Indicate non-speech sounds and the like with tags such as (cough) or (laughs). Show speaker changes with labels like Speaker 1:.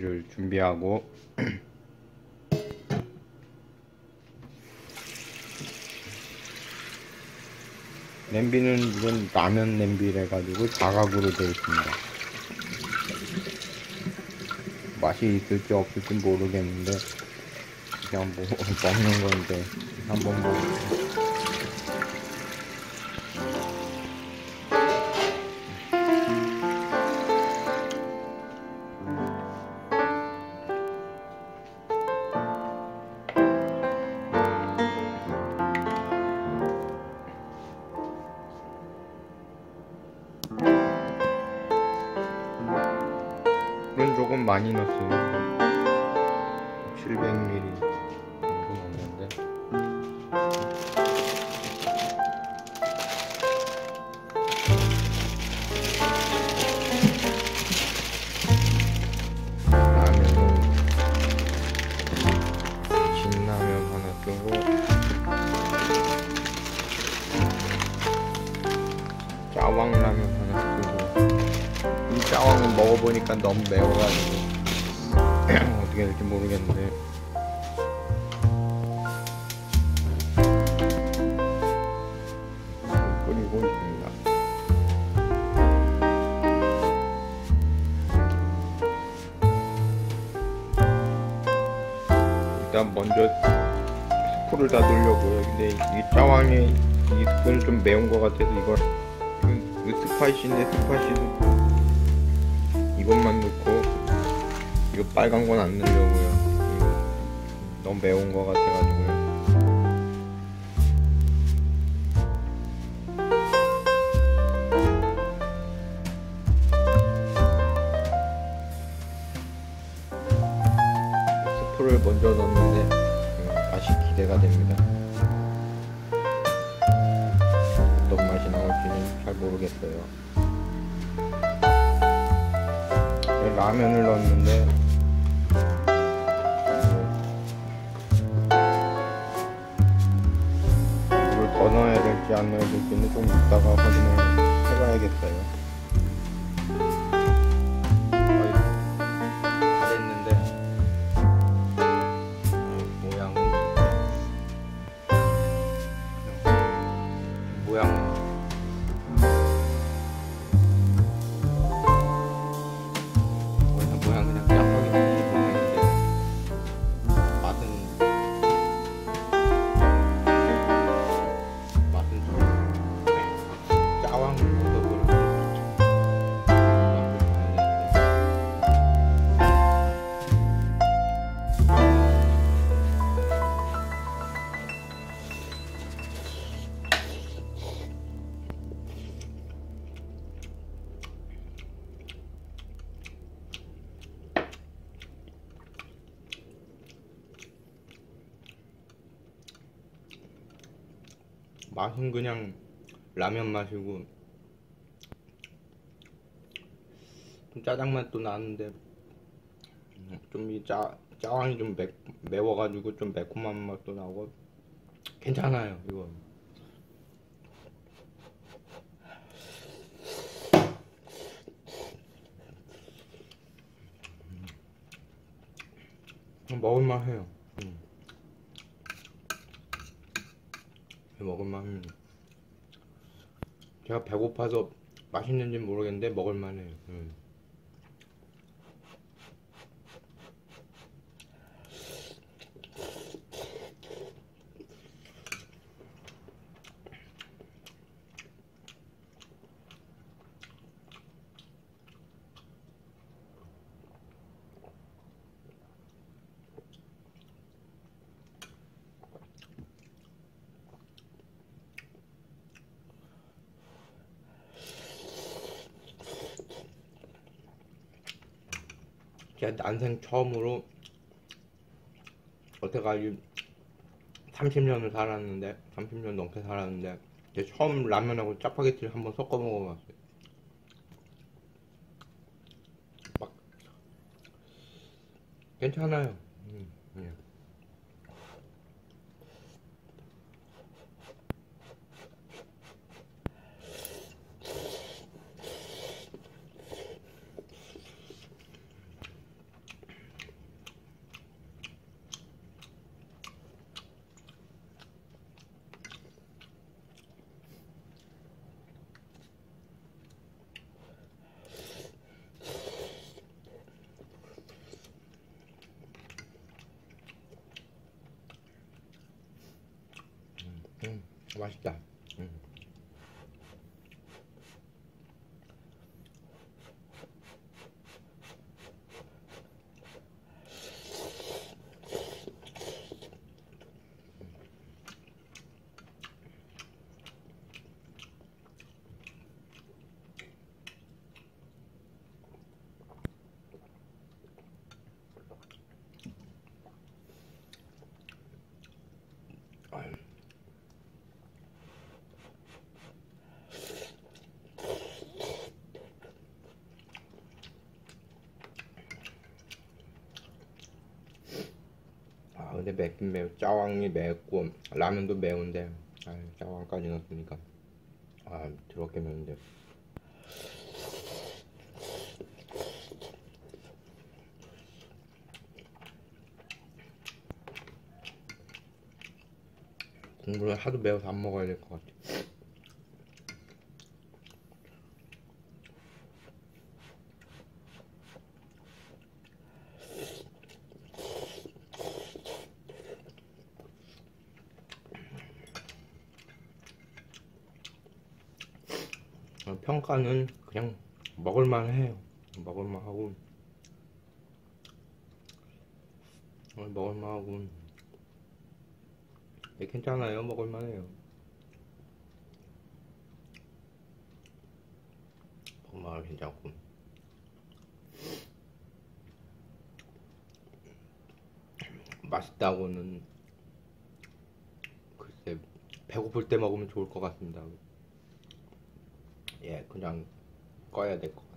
Speaker 1: 냄비를 준비하고 냄비는 이건 라면 냄비래 가지고 자각으로 되어 있습니다. 맛이 있을지 없을지 모르겠는데 그냥 뭐 (laughs) 먹는 건데 한번 먹어볼게요. 조금 많이 넣었어요. 700ml 정도 넣었는데. 라면은 진라면 하나 뜨고 짜왕라면 먹어보니까 너무 매워가지고 (clears throat) 어떻게 될지 모르겠는데 끓이고 있습니다. 일단 먼저 스프를 다 넣으려고요. 근데 이 짜왕에 이 스프는 좀 매운 것 같아서 이걸 스파이시인데 스파이시도 이것만 넣고 이거 빨간 건 안 넣으려고요. 너무 매운 것 같아가지고요. 스프를 먼저 넣었는데 음, 맛이 기대가 됩니다. 어떤 맛이 나올지는 잘 모르겠어요. 네, 라면을 넣었는데 물을 더 넣어야 될지 안 넣어야 될지는 좀 이따가 확인을 해봐야겠어요. 맛은 그냥 라면 맛이고 좀 짜장 맛도 나는데 좀 이 짜 짜왕이 좀 매, 매워가지고 좀 매콤한 맛도 나고 괜찮아요 이거 음, 먹을만 해요. 음. 먹을만. 제가 배고파서 맛있는지 모르겠는데 먹을만 해요. 음. 제가 난생 처음으로 어때가지 30년을 살았는데 30년 넘게 살았는데 이제 처음 라면하고 짜파게티를 한번 섞어 먹어봤어요. 막 괜찮아요. 음, 예. 맛있다. 음. 아유. 아 근데 맵긴 매우 짜왕이 맵고 라면도 매운데 아 짜왕까지 넣었으니까. 아 더럽게 매운데. 국물을 하도 매워서 안 먹어야 될 것 같아 어, 평가는 그냥 먹을만 해요. 먹을만 하고, 어, 먹을만 하고, 네, 괜찮아요. 먹을만 해요. 먹을만 괜찮고. 맛있다고는 글쎄 배고플 때 먹으면 좋을 것 같습니다. 예, 그냥 꺼야 될 것